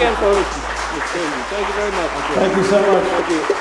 again, folks. Thank you very much. Thank you so much. Thank you.